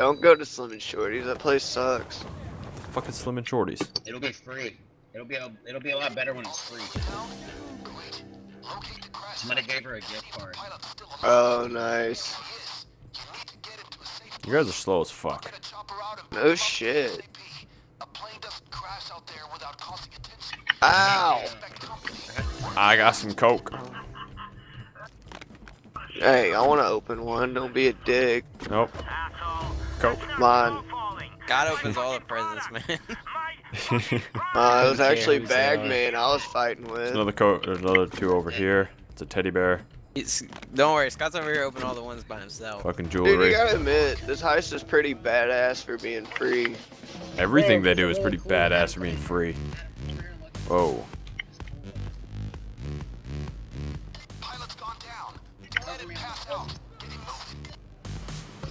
Don't go to Slim and Shorty's. That place sucks. fuck Fucking Slim and Shorties. It'll be free. It'll be a, it'll be a lot better when it's free. Somebody gave her a gift card. Oh, nice. You guys are slow as fuck. No shit. Ow! I got some coke. Hey, I want to open one. Don't be a dick. Nope. Coke. Come on. God opens all the presents, man. Uh, it was actually whose they are. Bagman I was fighting with. Another coke. There's another two over here. It's a teddy bear. It's- don't worry, Scott's over here opening all the ones by himself. Fucking jewelry. Dude, jewelry. you gotta admit, this heist is pretty badass for being free. Everything they do is pretty badass for being free. Whoa.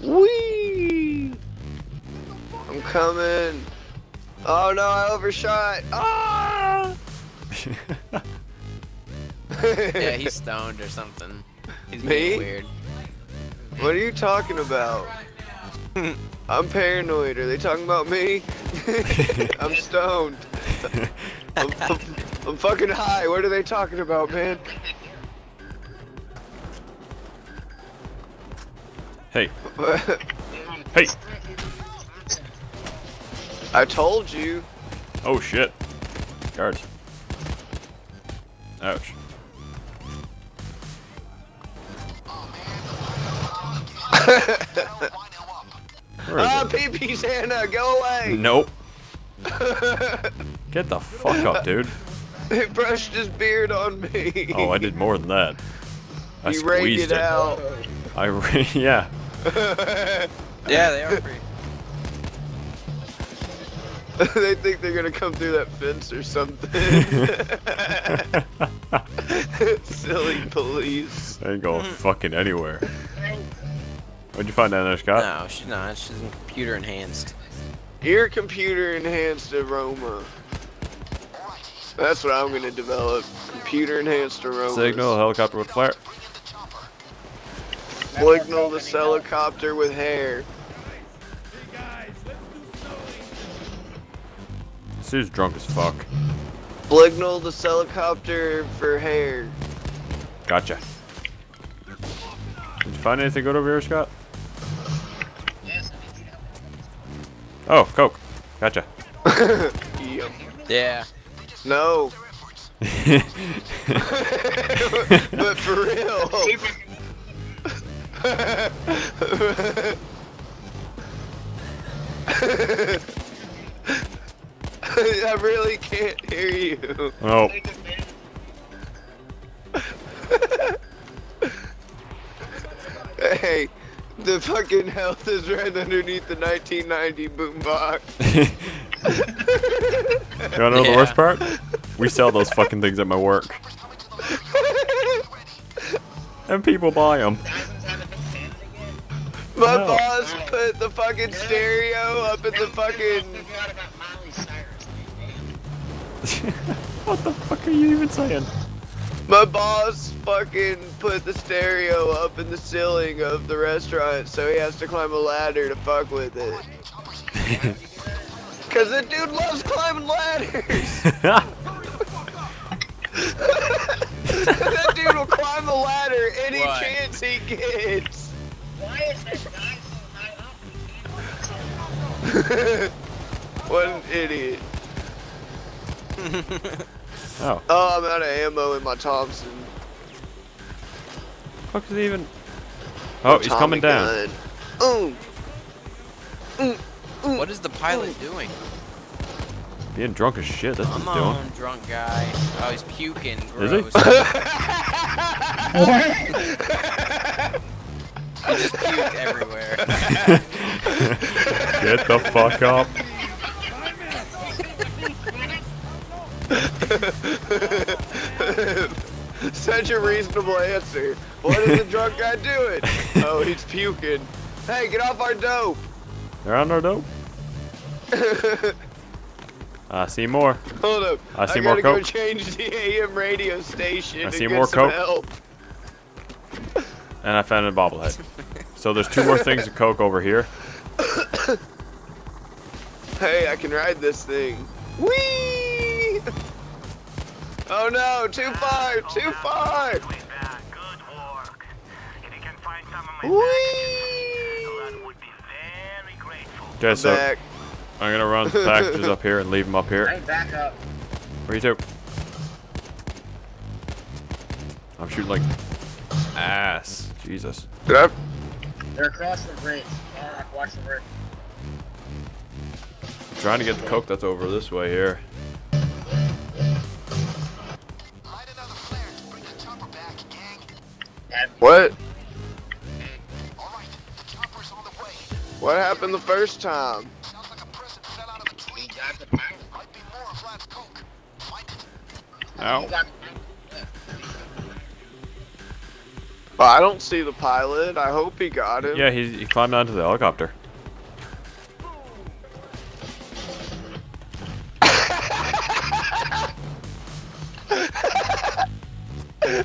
Whee! I'm coming. Oh no, I overshot. Ah! Yeah, he's stoned or something. He's Me? being weird. What are you talking about? I'm paranoid. Are they talking about me? I'm stoned. I'm, I'm, I'm fucking high. What are they talking about, man? hey. Hey. I told you. Oh shit. Guards. Ouch. Where is ah, it? pee pee Santa, go away. Nope. Get the fuck up, dude. he brushed his beard on me. Oh, I did more than that. I You raked squeezed it it. out. I yeah. Yeah, they are free. they think they're gonna come through that fence or something. Silly police. They ain't going mm-hmm. fucking anywhere. What'd you find down there, Scott? No, she's not. She's computer enhanced. Ear computer enhanced aroma. That's what I'm gonna develop. Computer enhanced aroma. Signal, helicopter with flare. Signal this helicopter with hair. This dude's drunk as fuck. Blignal this helicopter for hair. Gotcha. Did you find anything good over here, Scott? Yes, I need you to help. Oh, Coke. Gotcha. Yep. Yeah. No. but for real. I really can't hear you. oh, Hey, the fucking health is right underneath the 1990 boombox. you wanna know the worst part? We sell those fucking things at my work. And people buy them. Thousands haven't been fans again. My No. boss put the fucking stereo up in the fucking. what the fuck are you even saying? My boss fucking put the stereo up in the ceiling of the restaurant, so he has to climb a ladder to fuck with it. Cause the dude loves climbing ladders. that dude will climb the ladder any Why? chance he gets. Why is this guy so high up? what an idiot. oh, Oh, I'm out of ammo in my Thompson. fuck is he even? Oh, he's coming Atomic down. gun. Ooh. What is the pilot doing? Being drunk as shit. That's what Come he's doing. Come on, drunk guy. Oh, he's puking. Is he? Gross. he just puked everywhere. Get the fuck up. Such a reasonable answer. What is the drunk guy doing? Oh, he's puking. Hey, get off our dope. They're on our dope. I see more. Hold up. I see more gotta go coke. change the AM radio station. I see more coke. Help. And I found a bobblehead. So there's two more things of coke over here. Hey, I can ride this thing. Whee! Oh no, too far, too far! Good work. If you can find some of my Whee! packages, would be very grateful. Okay, so Back. I'm gonna run the packages up here and leave them up here. Hey, back up. Where you two? I'm shooting like ass. Jesus. Yep. They're across the bridge. Alright, watch the bridge. Trying to get the coke that's over this way here. Have- What? What happened the first time? We got the pilot. Ow. Well, I don't see the pilot. I hope he got him. Yeah, he, he climbed onto the helicopter.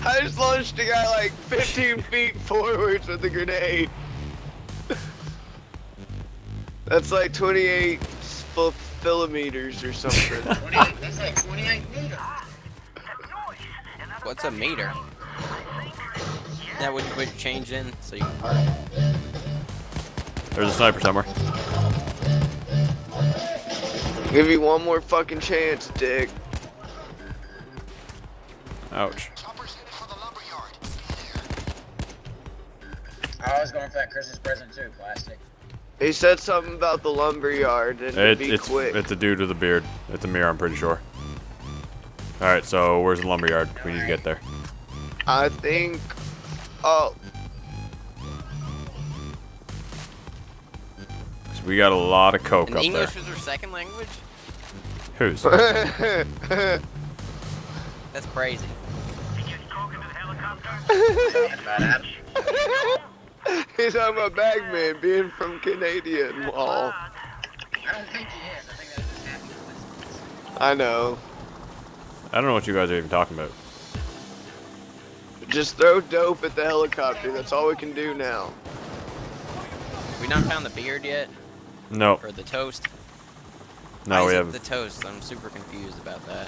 I just launched a guy like 15 feet forwards with a grenade. That's like 28 full millimeters or something. 28, that's like 28 meters. What's a meter? That would you would change in so you can There's a sniper somewhere. Give you one more fucking chance, dick. Ouch. I was going for that Christmas present too, plastic. He said something about the lumber yard and It, be it's quick. it's a dude with a beard. It's a mirror, I'm pretty sure. All right, so where's the lumber lumberyard? We need to get there. I think. Oh, 'Cause we got a lot of coke And up English there. was your second language? Who's? That's crazy. He's talking about Bagman being from Canadian Wall. I don't think he is. I think that just happened. I know. I don't know what you guys are even talking about. Just throw dope at the helicopter. That's all we can do now. We not found the beard yet? No, Or the toast? no, Why we haven't. the toast. I'm super confused about that.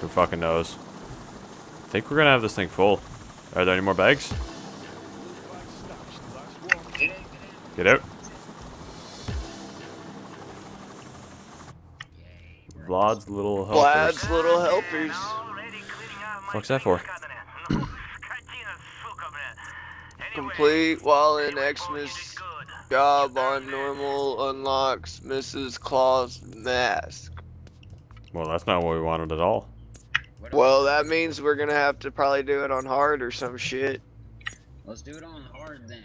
Who fucking knows? I think we're gonna have this thing full. Are there any more bags? Get out. Vlad's little helpers. Vlad's little helpers. What's that for? Complete White Xmas job on normal unlocks Mrs. Claus mask. Well, that's not what we wanted at all. Well, that means we're gonna have to probably do it on hard or some shit. Let's do it on hard then.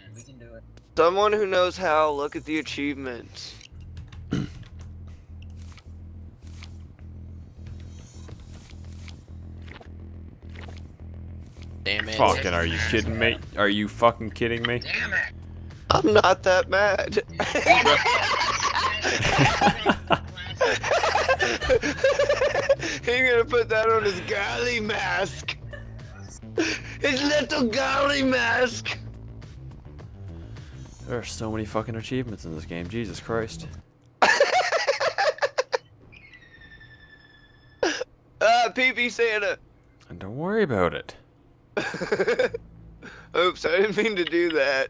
Someone who knows how, look at the achievements. Damn it. Fucking, are you kidding me? Are you fucking kidding me? Damn it! I'm not that mad. He's gonna put that on his galley mask. His little galley mask. There are so many fucking achievements in this game. Jesus Christ. Ah, PP Santa. And don't worry about it. Oops, I didn't mean to do that.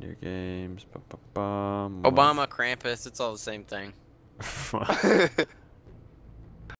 New games. Ba -ba -bum. Obama, Krampus, it's all the same thing.